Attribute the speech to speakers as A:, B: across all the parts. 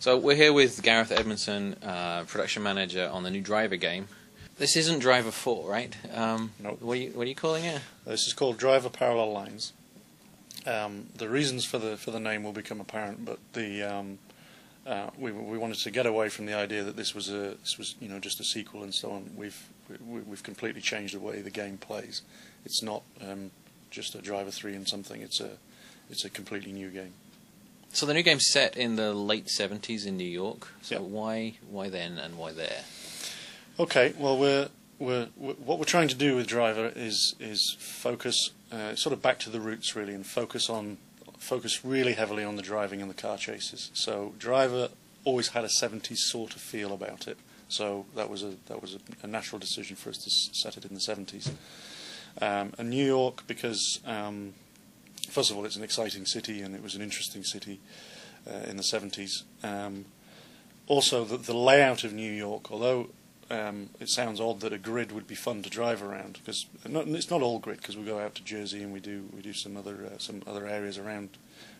A: So we're here with Gareth Edmondson, uh, production manager on the new Driver game. This isn't Driver 4, right? Um,
B: Nope.
A: What are, you, what are you calling it?
B: This is called Driver Parallel Lines. Um, the reasons for the for the name will become apparent, but the um, uh, we we wanted to get away from the idea that this was a this was you know just a sequel and so on. We've we, we've completely changed the way the game plays. It's not um, just a Driver Three and something. It's a it's a completely new game.
A: So the new game's set in the late 70s in New York. So
B: Yeah.
A: why why then and why there?
B: Okay, well, we're, we're, we what we're trying to do with Driver is is focus uh, sort of back to the roots really, and focus on focus really heavily on the driving and the car chases. So Driver always had a 70s sort of feel about it. So that was a that was a, a natural decision for us to set it in the 70s. Um, and New York because um, first of all it's an exciting city and it was an interesting city uh, in the 70s. Um, also, the, the layout of New York, although um, it sounds odd that a grid would be fun to drive around because it's not all grid because we go out to Jersey and we do we do some other uh, some other areas around.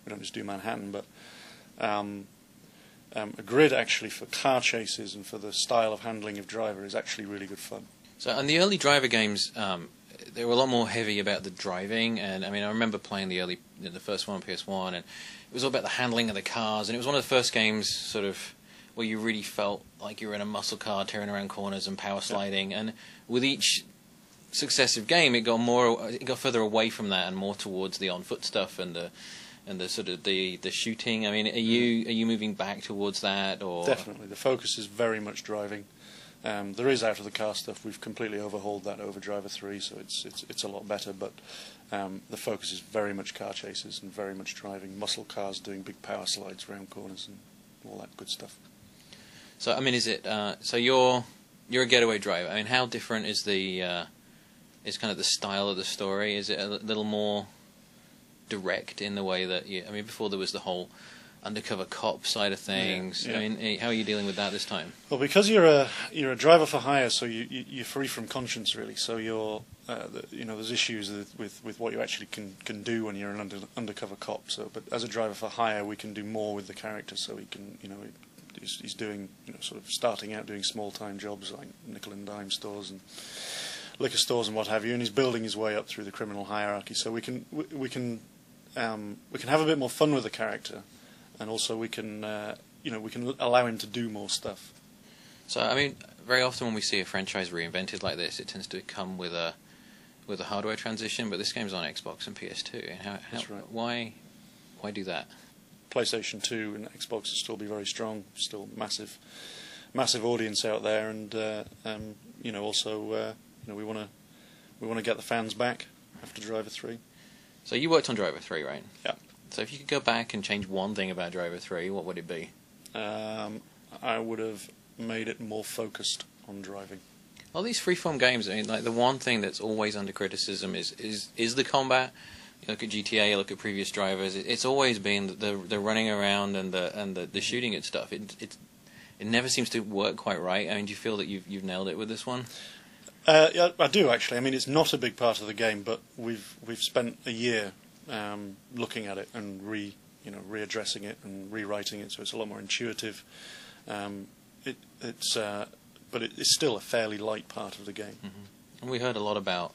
B: We don't just do Manhattan, but um, um, a grid actually for car chases and for the style of handling of driver is actually really good fun.
A: So on the early Driver games, um, they were a lot more heavy about the driving, and I mean I remember playing the early, the first one on PS1, and it was all about the handling of the cars, and it was one of the first games sort of where you really felt like you were in a muscle car tearing around corners and power sliding, and with each successive game, it got more, it got further away from that and more towards the on-foot stuff and the and the sort of the the shooting. I mean, are mm. you are you moving back towards that or
B: Definitely, the focus is very much driving. Um, there is out of the car stuff. We've completely overhauled that over Driver Three, so it's it's it's a lot better. But um, the focus is very much car chases and very much driving muscle cars, doing big power slides around corners and all that good stuff.
A: So I mean, is it? Uh, so you're you're a getaway driver. I mean, how different is the uh, is kind of the style of the story? Is it a little more direct in the way that you? I mean, before there was the whole undercover cop side of things.
B: yeah.
A: I mean, eh, how are you dealing with that this time?
B: Well, because you're a you're a driver for hire, so you, you you're free from conscience really. So you're uh, the, you know there's issues with, with what you actually can can do when you're an under, undercover cop. So, but as a driver for hire, we can do more with the character. So he can you know he's, he's doing you know sort of starting out doing small time jobs like nickel and dime stores and liquor stores and what have you, and he's building his way up through the criminal hierarchy. So we can we, we can um, we can have a bit more fun with the character, and also we can uh, you know we can allow him to do more stuff.
A: So I mean, very often when we see a franchise reinvented like this, it tends to come with a with a hardware transition. But this game's on Xbox and PS2. And how,
B: right.
A: Why why do that?
B: PlayStation 2 and Xbox will still be very strong, still massive, massive audience out there, and uh, um, you know also uh, you know we want to we want to get the fans back after Driver 3.
A: So you worked on Driver Three, right?
B: Yeah.
A: So if you could go back and change one thing about Driver Three, what would it be?
B: Um, I would have made it more focused on driving.
A: All these freeform games, I mean, like the one thing that's always under criticism is is is the combat. You look at GTA, you look at previous drivers. It, it's always been the the running around and the and the, the shooting at stuff. It it it never seems to work quite right. I mean, do you feel that you've you've nailed it with this one?
B: Uh, yeah, I do actually. I mean, it's not a big part of the game, but we've we've spent a year um, looking at it and re you know readdressing it and rewriting it, so it's a lot more intuitive. Um, it, it's uh, but it, it's still a fairly light part of the game.
A: And we heard a lot about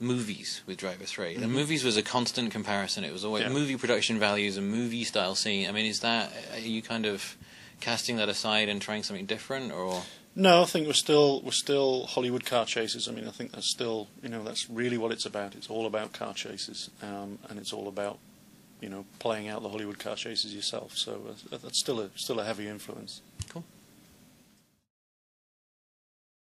A: movies with Driver 3. The
B: Mhm.
A: movies was a constant comparison. It was always
B: Yeah.
A: movie production values and movie style scene. I mean, is that are you kind of casting that aside and trying something different, or
B: No, I think we're still we're still Hollywood car chases. I mean, I think that's still you know that's really what it's about. It's all about car chases, um, and it's all about you know playing out the Hollywood car chases yourself. So uh, that's still a still a heavy influence.